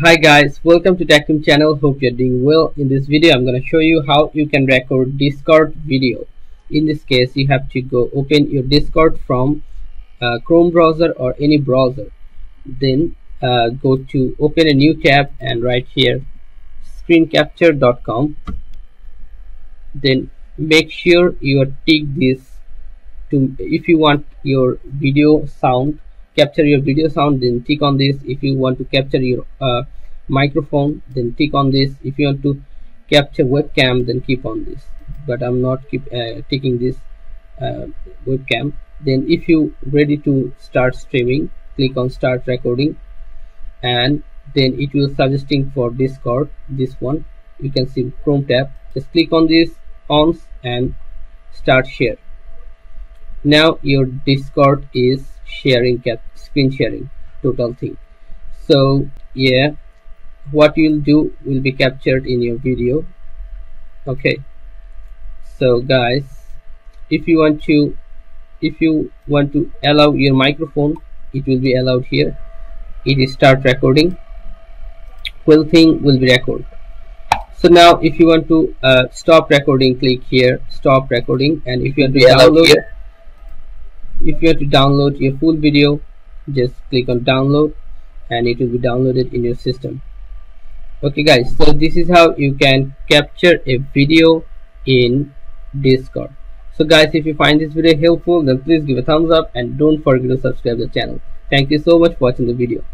Hi guys, welcome to Tactim channel. Hope you're doing well. In this video, I'm going to show you how you can record Discord video. In this case, you have to go open your Discord from uh, Chrome browser or any browser. Then uh, go to open a new tab and right here screencapture.com. Then make sure you tick this to if you want your video sound capture your video sound then tick on this. If you want to capture your uh, microphone then tick on this. If you want to capture webcam then keep on this. But I'm not keep uh, taking this uh, webcam. Then if you ready to start streaming click on start recording. And then it will suggesting for discord this one. You can see chrome tab. Just click on this ons and start share now your discord is sharing cap screen sharing total thing. So yeah what you'll do will be captured in your video. Okay. So guys if you want to if you want to allow your microphone it will be allowed here. It is start recording. Whole thing will be recorded so now if you want to uh, stop recording click here stop recording. And if you want to download here if you have to download your full video just click on download and it will be downloaded in your system. Okay guys so this is how you can capture a video in discord. So guys if you find this video helpful then please give a thumbs up and don't forget to subscribe the channel. Thank you so much for watching the video